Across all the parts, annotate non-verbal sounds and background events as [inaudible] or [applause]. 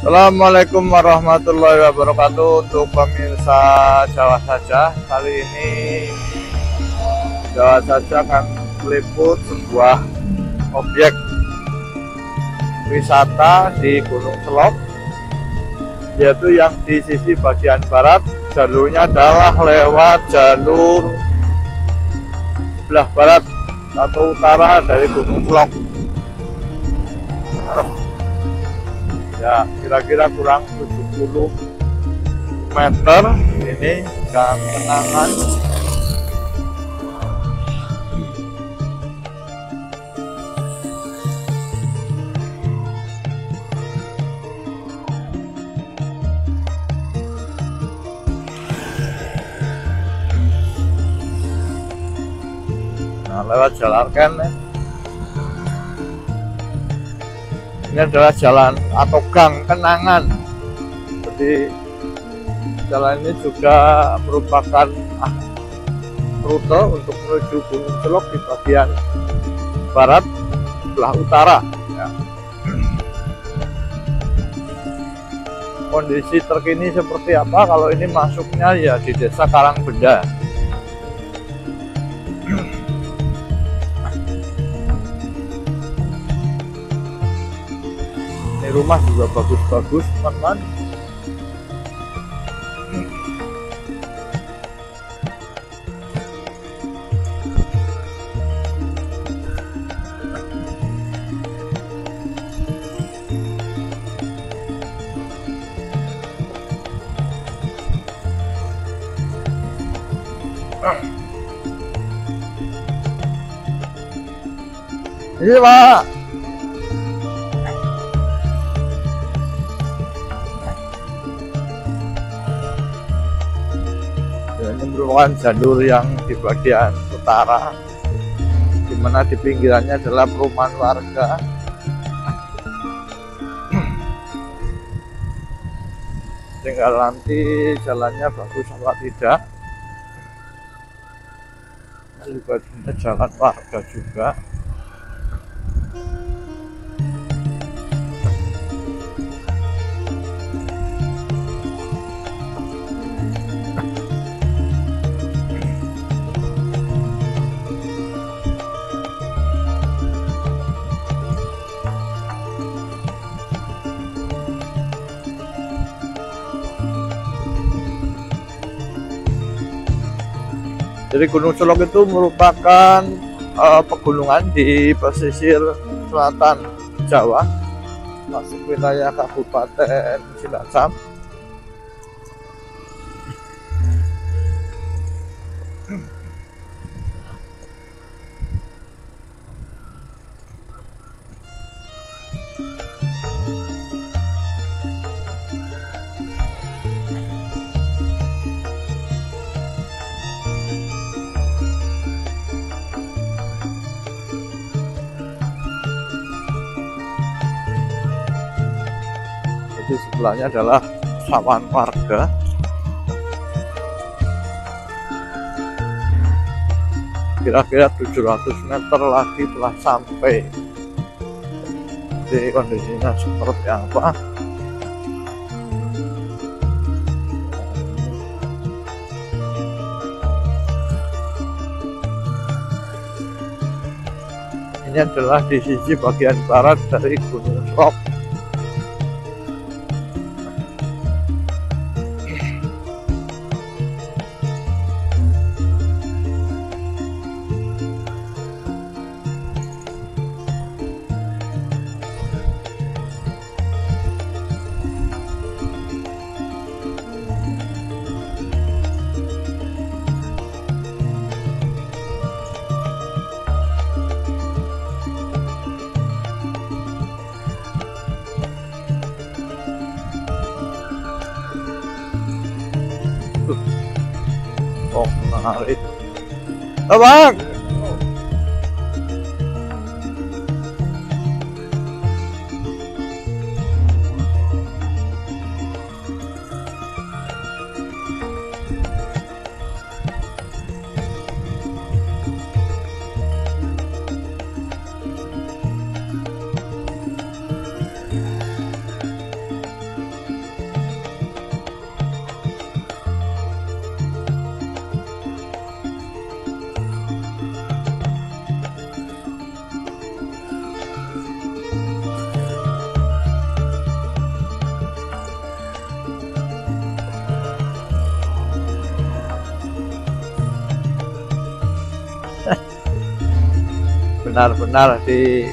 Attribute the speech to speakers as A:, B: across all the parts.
A: Assalamualaikum warahmatullahi wabarakatuh. Untuk pemirsa Jawa saja kali ini Jawa saja akan meliput sebuah objek wisata di Gunung Selok yaitu yang di sisi bagian barat. Jalurnya adalah lewat jalur sebelah barat atau utara dari Gunung Selok ya kira-kira kurang 70 meter. Ini gang kenangan lewat jalan kan ya. ini adalah jalan atau gang kenangan jadi jalan ini juga merupakan ah, rute untuk menuju Gunung Celok di bagian barat sebelah utara ya. kondisi terkini seperti apa kalau ini masuknya ya di desa Karangbenda ini rumah juga bagus-bagus teman-teman ini pak Ya, jalur yang di bagian utara di mana di pinggirannya adalah perumahan warga. Tinggal nanti jalannya bagus apa tidak. Juga jalan warga juga Jadi Gunung Selok itu merupakan uh, pegunungan di pesisir selatan Jawa, masuk wilayah Kabupaten Cilacap. Sebelahnya adalah sawan warga. Kira-kira 700 meter lagi telah sampai. Jadi kondisinya seperti apa? Ini adalah di sisi bagian barat dari Gunung Oh, Bang. Benar-benar di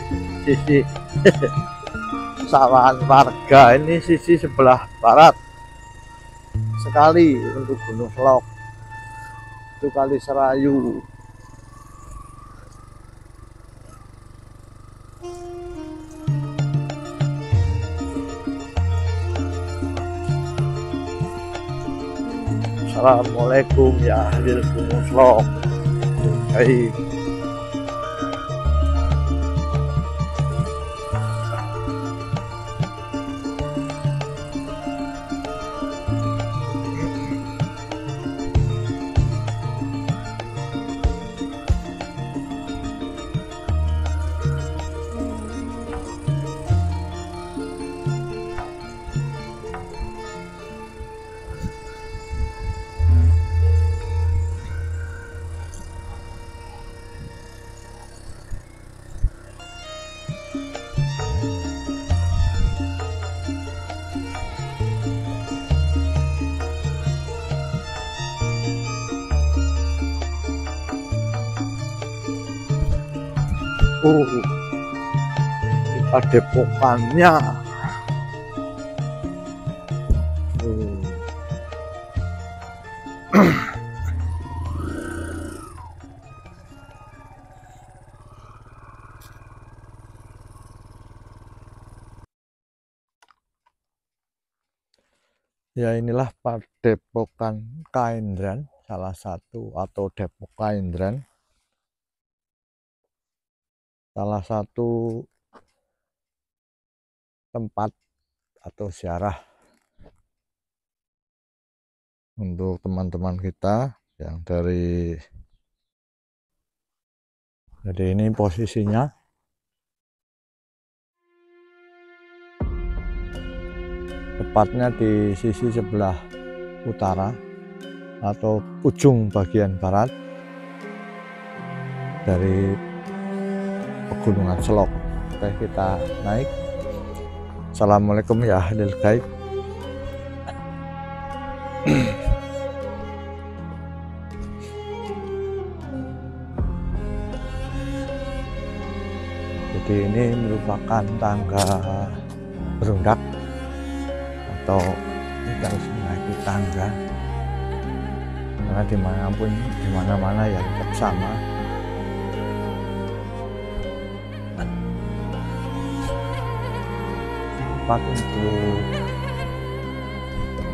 A: sisi sawahan warga ini sisi sebelah barat. Sekali untuk Gunung Selok itu kali Serayu. Assalamualaikum ya ahli Gunung Selok 哎。Oh, kita depokannya. Oh. ya inilah padepokan Kaindran salah satu atau Depok Kaindran salah satu tempat atau syarah untuk teman-teman kita yang dari jadi ini posisinya. Tepatnya di sisi sebelah utara atau ujung bagian barat dari pegunungan Selok oke kita naik. Assalamualaikum ya ahlil gaib. Jadi ini merupakan tangga berundak atau kita harus menaiki tangga. Karena di mana pun di mana-mana ya tetap sama tempat untuk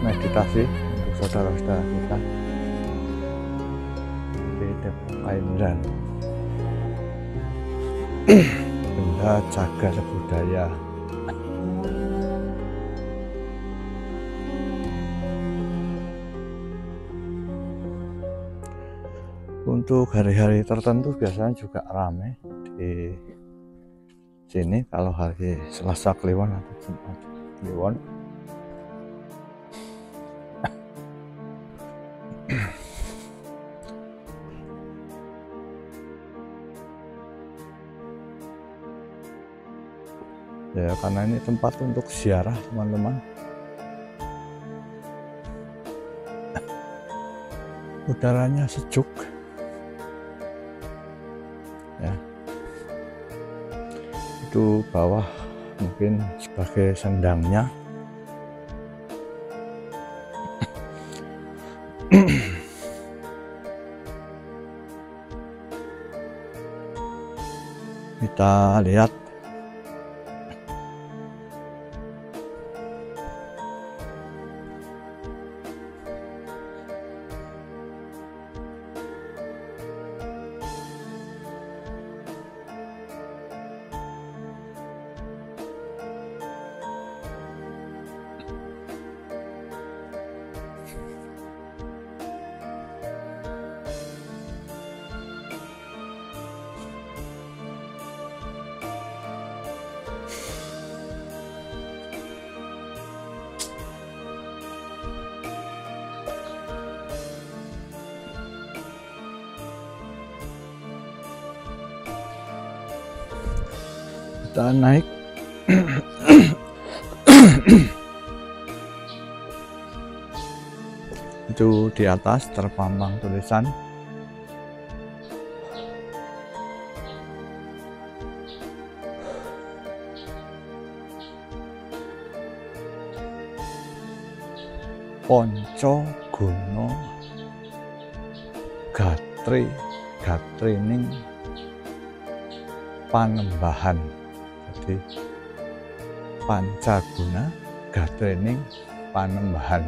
A: meditasi untuk saudara-saudara kita. Di Depok Kaindran benda cagar budaya. Untuk hari-hari tertentu biasanya juga ramai di sini kalau hari Selasa Kliwon atau Jumat Kliwon. [clears throat] Ya karena ini tempat untuk ziarah teman-teman. [clears throat] Udaranya sejuk itu bawah mungkin sebagai sendangnya. Kita lihat kita naik. Itu di atas terpampang tulisan. Ponco Guno Gatri Gatrining Panembahan jadi Pancaguna Gatrining Panembahan.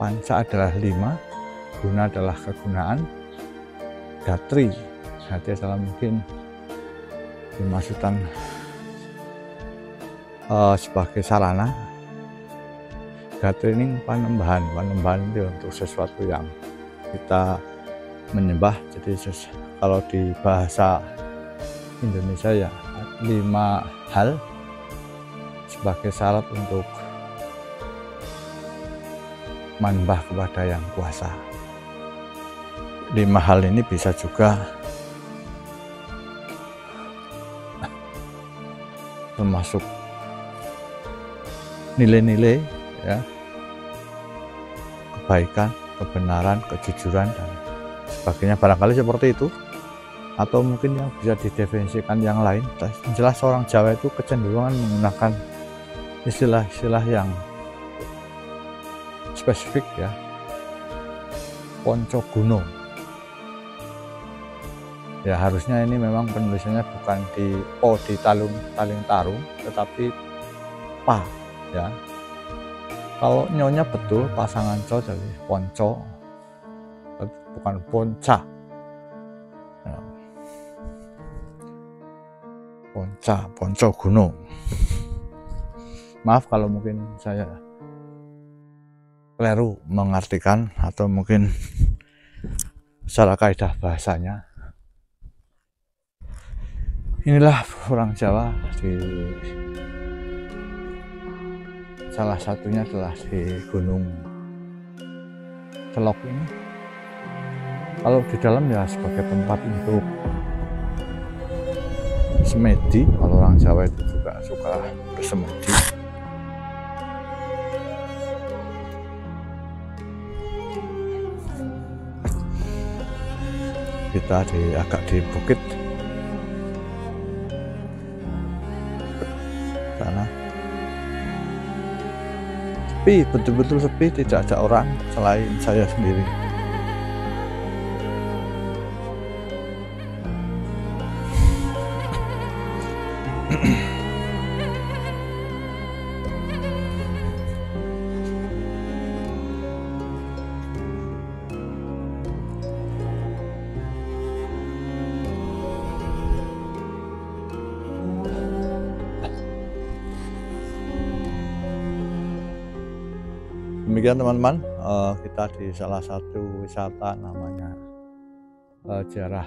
A: Panca adalah lima guna adalah kegunaan. Gatri Gatri adalah mungkin dimaksudkan uh, sebagai sarana. Training panembahan panembahan itu untuk sesuatu yang kita menyembah. Jadi kalau di bahasa Indonesia ya lima hal sebagai syarat untuk menyembah kepada yang kuasa. Lima hal ini bisa juga termasuk nilai-nilai ya. Kebaikan, kebenaran, kejujuran dan sebagainya. Barangkali seperti itu atau mungkin yang bisa didefinisikan yang lain. Jelas orang Jawa itu kecenderungan menggunakan istilah-istilah yang spesifik ya. Ponco Gunung ya harusnya ini memang penulisannya bukan di O di talung taling tarung tetapi pa ya. Kalau nyonya betul pasangan co jadi ponco bukan ponca ponca ponco gunung. Maaf kalau mungkin saya keliru mengartikan atau mungkin secara kaidah bahasanya. Inilah orang Jawa di salah satunya adalah di Gunung Celok ini. Kalau di dalam ya sebagai tempat untuk semedi. Kalau orang Jawa itu juga suka bersemedi. Kita di agak di bukit. Sana. Sepi betul-betul sepi tidak ada orang selain saya sendiri demikian teman-teman. Uh, kita di salah satu wisata namanya uh, Jarah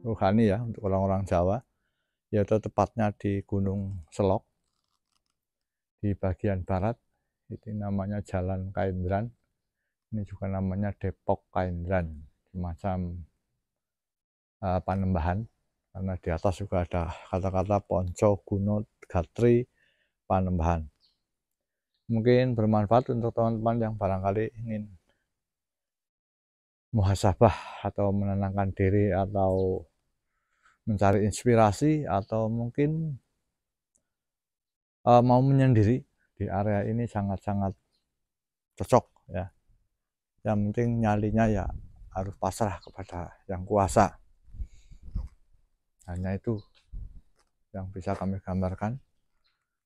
A: Ruhani ya untuk orang-orang Jawa. Yaitu tepatnya di Gunung Selok di bagian barat. Itu namanya Jalan Kaindran. Ini juga namanya Depok Kaindran semacam uh, Panembahan. Karena di atas juga ada kata-kata Ponco Gunung Gatri Panembahan mungkin bermanfaat untuk teman-teman yang barangkali ingin muhasabah atau menenangkan diri atau mencari inspirasi atau mungkin uh, mau menyendiri di area ini sangat-sangat cocok ya. Yang penting nyalinya ya harus pasrah kepada yang kuasa. Hanya itu yang bisa kami gambarkan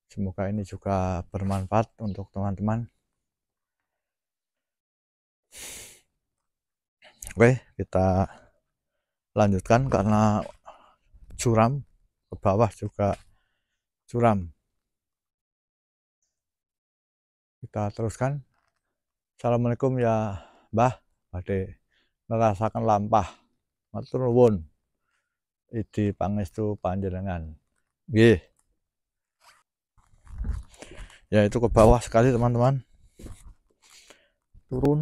A: Semoga ini juga bermanfaat untuk teman-teman. Oke, kita lanjutkan karena curam ke bawah juga curam. Kita teruskan. Assalamualaikum ya Mbah, Bade merasakan lampah. Matur nuwun. Idi pangestu panjenengan. Nggih ya itu ke bawah sekali teman-teman. Turun.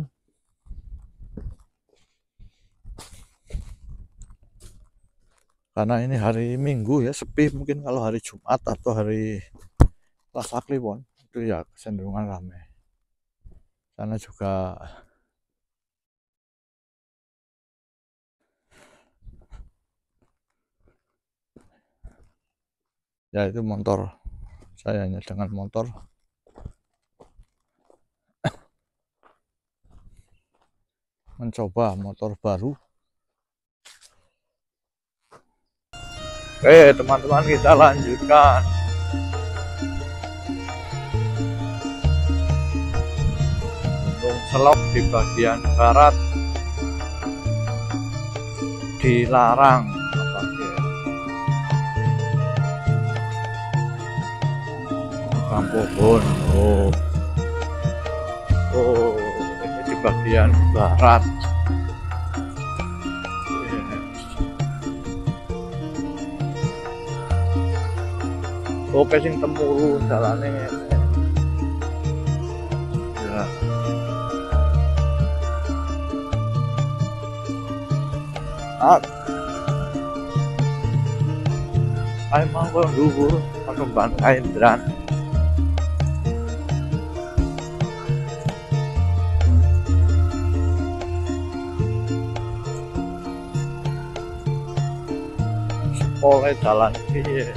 A: Karena ini hari Minggu ya sepi mungkin kalau hari Jumat atau hari Selasa Kliwon itu ya kecenderungan ramai sana juga ya itu motor saya hanya dengan motor
B: mencoba motor baru.
A: Oke, teman-teman kita lanjutkan. Gunung Selok di bagian barat dilarang Kampung oh. oh di bagian barat Iya. Oke sing temurun dalane ya Ah. Ay mau ko dhuwur ano ba kain dran. mulai dalan piye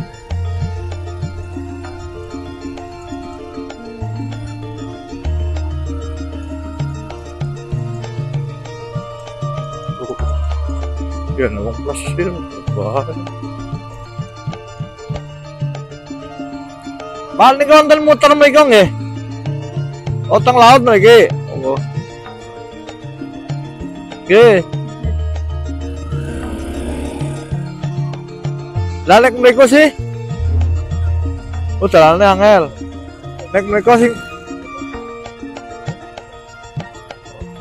A: Ya nang wong plesir bae. Bal niku wonten muter mriku nggih. Otong laut mriki. Monggo. Oh. Nggih. Lah nek mriku sih. Oh dalane angel. Nek mriku sing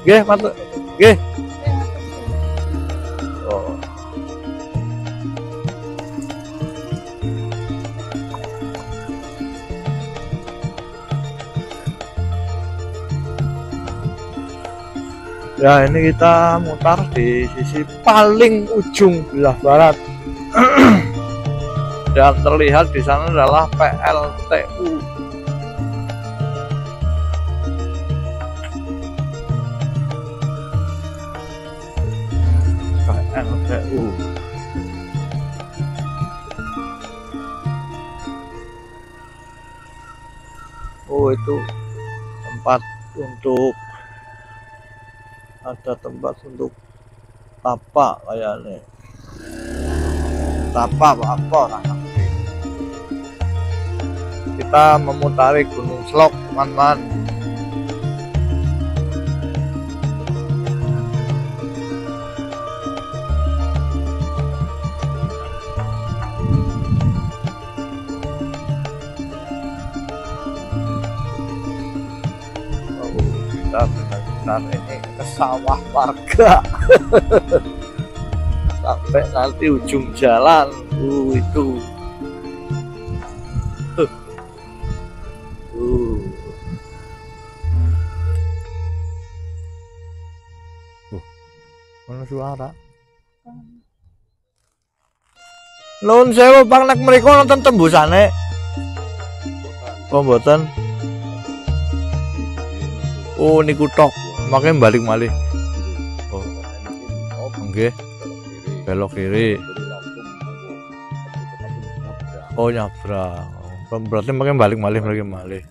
A: Nggih, matur. Nggih. Oh. Ya ini kita mutar di sisi paling ujung belah barat [clears throat] dan terlihat di sana adalah PLTU. PLTU. Oh itu tempat untuk ada tempat untuk tapak kayaknya tapak apa lah kita memutari gunung Slok teman-teman. Oh, benar-benar ini ke sawah warga. [laughs] Sampai nanti ujung jalan. Uh, itu
B: suara?
A: Nuwun sewu Bang nek mriku nonton tembusane. Oh mboten. Oh niku tok. Makanya balik malih. Oh. Belok kiri. Oh nyabrang. Berarti makanya balik malih balik malih.